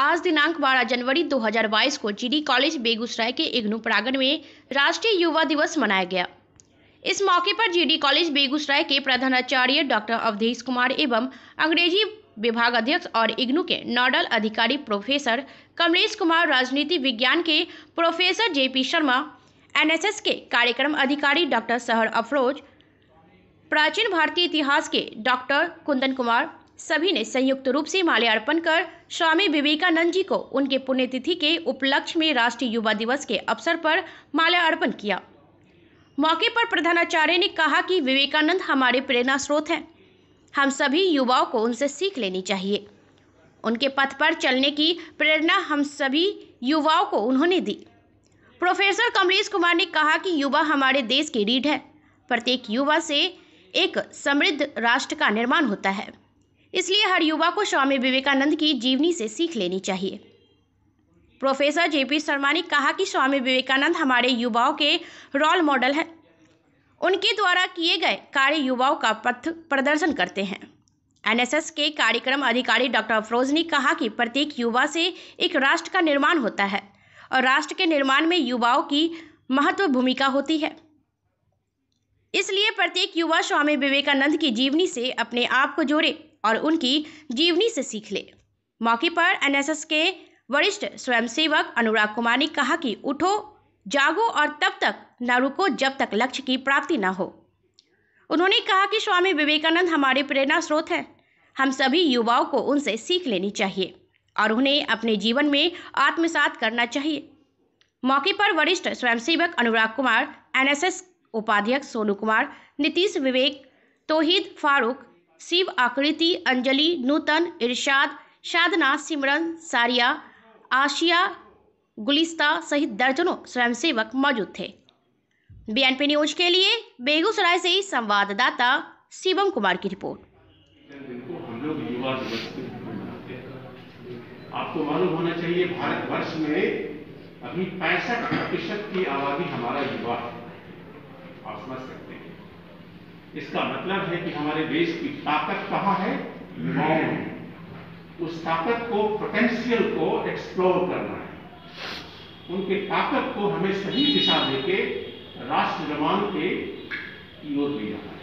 आज दिनांक 12 जनवरी 2022 को जीडी कॉलेज बेगूसराय के इग्नू प्रांगण में राष्ट्रीय युवा दिवस मनाया गया। इस मौके पर जीडी कॉलेज बेगूसराय के प्रधानाचार्य डॉक्टर अवधेश कुमार एवं अंग्रेज़ी विभाग अध्यक्ष और इग्नू के नोडल अधिकारी प्रोफेसर कमलेश कुमार, राजनीति विज्ञान के प्रोफेसर जेपी शर्मा, एनएसएस के कार्यक्रम अधिकारी डॉक्टर सहर अफरोज, प्राचीन भारतीय इतिहास के डॉक्टर कुंदन कुमार सभी ने संयुक्त रूप से माल्यार्पण कर स्वामी विवेकानंद जी को उनके पुण्यतिथि के उपलक्ष्य में राष्ट्रीय युवा दिवस के अवसर पर माल्यार्पण किया। मौके पर प्रधानाचार्य ने कहा कि विवेकानंद हमारे प्रेरणा स्रोत हैं। हम सभी युवाओं को उनसे सीख लेनी चाहिए। उनके पथ पर चलने की प्रेरणा हम सभी युवाओं को उन्होंने दी। प्रोफेसर कमलेश कुमार ने कहा कि युवा हमारे देश की रीढ़ है। प्रत्येक युवा से एक समृद्ध राष्ट्र का निर्माण होता है। इसलिए हर युवा को स्वामी विवेकानंद की जीवनी से सीख लेनी चाहिए। प्रोफेसर जेपी शर्मा ने कहा कि स्वामी विवेकानंद हमारे युवाओं के रोल मॉडल हैं। उनके द्वारा किए गए कार्य युवाओं का पथ प्रदर्शन करते हैं। एनएसएस के कार्यक्रम अधिकारी डॉक्टर अफरोज ने कहा कि प्रत्येक युवा से एक राष्ट्र का निर्माण होता है और राष्ट्र के निर्माण में युवाओं की महत्व भूमिका होती है। इसलिए प्रत्येक युवा स्वामी विवेकानंद की जीवनी से अपने आप को जोड़े। और उनकी जीवनी से सीख ले। मौके पर एनएसएस के वरिष्ठ स्वयंसेवक अनुराग कुमार ने कहा कि उठो, जागो और तब तक न रुको जब तक लक्ष्य की प्राप्ति न हो। उन्होंने कहा कि स्वामी विवेकानंद हमारे प्रेरणा स्रोत हैं। हम सभी युवाओं को उनसे सीख लेनी चाहिए और उन्हें अपने जीवन में आत्मसात करना चाहिए। मौके पर वरिष्ठ स्वयंसेवक अनुराग कुमार, एनएसएस उपाध्यक्ष सोनू कुमार, नीतीश विवेक तोहिद फारूक शिव आकृति, अंजलि, नूतन, इरशाद, साधना, सिमरन, सारिया, आशिया, गुलिस्ता सहित दर्जनों स्वयंसेवक मौजूद थे। बीएनपी न्यूज़ के लिए बेगूसराय से ही संवाददाता शिवम कुमार की रिपोर्ट। आपको मालूम होना चाहिए, भारतवर्ष में अभी पैंसठ प्रतिशत की आबादी हमारा युवा है। आप समझ सकते हैं। इसका मतलब है कि हमारे देश की ताकत कहाँ है? युवाओं में उस ताकत को पोटेंशियल को एक्सप्लोर करना है। उनके ताकत को हमें सही दिशा देके राष्ट्र निर्माण के की ओर ले जाना है।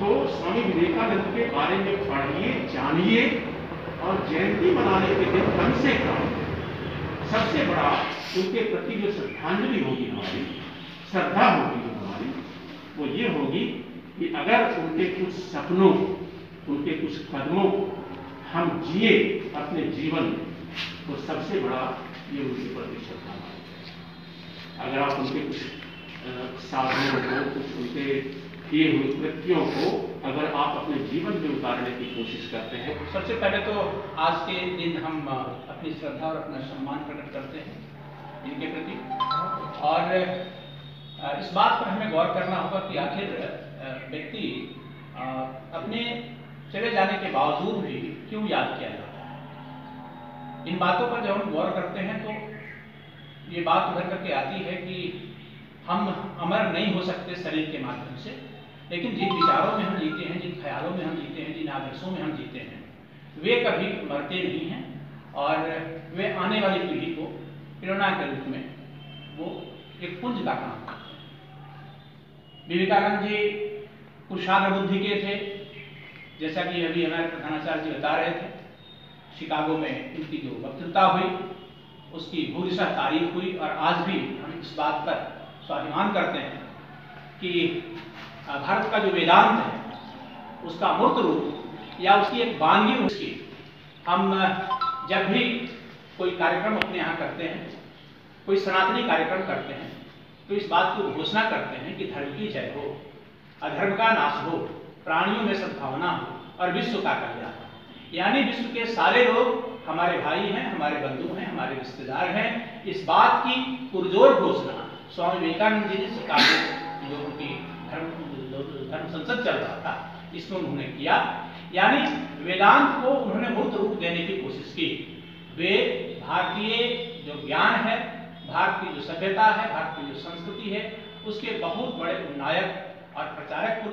तो स्वामी विवेकानंद के बारे में पढ़िए जानिए और जयंती मनाने के दिन कम से कम सबसे बड़ा उनके प्रति जो श्रद्धांजलि होगी हमारी श्रद्धा होगी जो हमारी वो ये होगी कि अगर उनके कुछ सपनों, उनके कुछ कदमों हम जिए अपने जीवन में तो सबसे बड़ा ये उनके प्रति श्रद्धा है। अगर आप उनके कुछ साधनों को, कुछ उनके किए हुए कृत्यों को अगर आप अपने जीवन में उतारने की कोशिश करते हैं सबसे पहले तो आज के दिन हम अपनी श्रद्धा और अपना सम्मान प्रकट करते हैं इनके प्रति। और इस बात पर हमें गौर करना होगा कि आखिर व्यक्ति अपने चले जाने के बावजूद भी क्यों याद किया जाता है? इन बातों पर जब हम गौर करते हैं तो ये बात उभर करके आती है कि हम अमर नहीं हो सकते शरीर के माध्यम से, लेकिन जिन विचारों में हम जीते हैं, जिन ख्यालों में हम जीते हैं, जिन आदर्शों में हम जीते हैं, वे कभी मरते नहीं हैं और वे आने वाली पीढ़ी को प्रेरणा के रूप में वो एक पुंज का काम विवेकानंद जी कुशाग्र बुद्धि के थे, जैसा कि अभी हमारे प्रधानाचार्य जी बता रहे थे, शिकागो में इनकी जो वक्तृता हुई, उसकी भूरिशा तारीफ़ हुई, और आज भी हम इस बात पर स्वाभिमान करते हैं कि भारत का जो वेदांत है, उसका मूर्त रूप या उसकी एक वानगी उसकी हम जब भी कोई कार्यक्रम अपने यहाँ करते हैं, कोई सनातनी कार्यक्रम करते हैं तो इस बात की घोषणा करते हैं कि धर्म की जय हो, अधर्म का नाश हो, प्राणियों में सद्भावना हो और विश्व का कल्याण यानी विश्व के सारे लोग हमारे भाई हैं, हमारे बंधु हैं, हमारे रिश्तेदार हैं। इस बात की पुरजोर घोषणा स्वामी विवेकानंद जी ने शिकागो जो उनकी धर्म धर्म संसद चल रहा था, इसमें उन्होंने किया। यानी वेदांत को उन्होंने मूर्त रूप देने की कोशिश की। वे भारतीय जो ज्ञान है भारत की जो सभ्यता है, भारत की जो संस्कृति है, उसके बहुत बड़े नायक और प्रचारक